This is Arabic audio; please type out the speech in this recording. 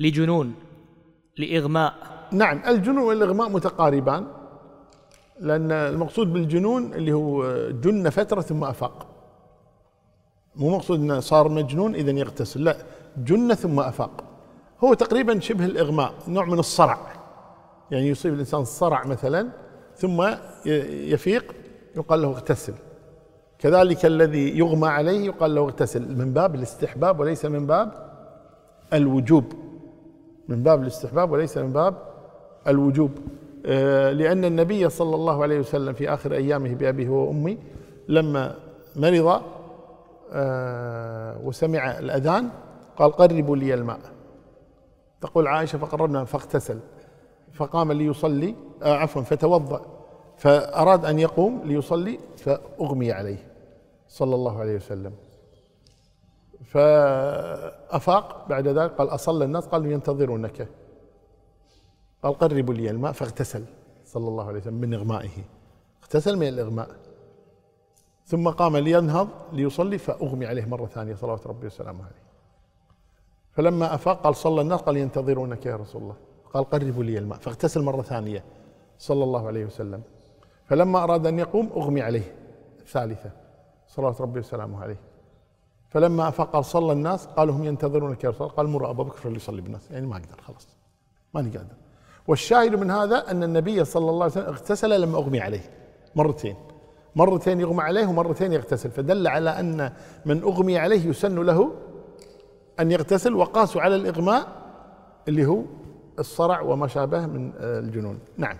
لجنون لإغماء. نعم الجنون والإغماء متقاربان لأن المقصود بالجنون اللي هو جن فترة ثم أفاق. مو مقصود أنه صار مجنون إذا يغتسل لا جن ثم أفاق. هو تقريبا شبه الإغماء نوع من الصرع. يعني يصيب الإنسان الصرع مثلا ثم يفيق يقال له اغتسل. كذلك الذي يغمى عليه يقال له اغتسل. من باب الاستحباب وليس من باب الوجوب. من باب الاستحباب وليس من باب الوجوب. آه، لأن النبي صلى الله عليه وسلم في آخر أيامه بأبيه وأمي لما مرض آه، وسمع الأذان قال قربوا لي الماء. تقول عائشة فقربنا فاغتسل فقام ليصلي آه، عفوا فتوضأ فأراد أن يقوم ليصلي فأغمي عليه صلى الله عليه وسلم. فأفاق بعد ذلك قال أصلى الناس قالوا ينتظرونك. قال قربوا لي الماء فاغتسل صلى الله عليه وسلم من إغمائه. اغتسل من الإغماء. ثم قام لينهض ليصلي فأغمي عليه مرة ثانية صلوات ربي وسلامه عليه. فلما أفاق قال صلى الناس قال ينتظرونك يا رسول الله. قال قربوا لي الماء فاغتسل مرة ثانية صلى الله عليه وسلم. فلما أراد أن يقوم أغمي عليه. ثالثة صلوات ربي وسلامه عليه. فلما قال صلى الناس قالوا هم ينتظرونك يا رسول قال مروا أبا بكر فليصلي بالناس. يعني ما أقدر خلاص. ماني قادر. والشاهد من هذا أن النبي صلى الله عليه وسلم اغتسل لما أغمي عليه. مرتين. مرتين يغمى عليه ومرتين يغتسل. فدل على أن من أغمي عليه يسن له أن يغتسل وقاسوا على الإغماء اللي هو الصرع وما شابه من الجنون. نعم.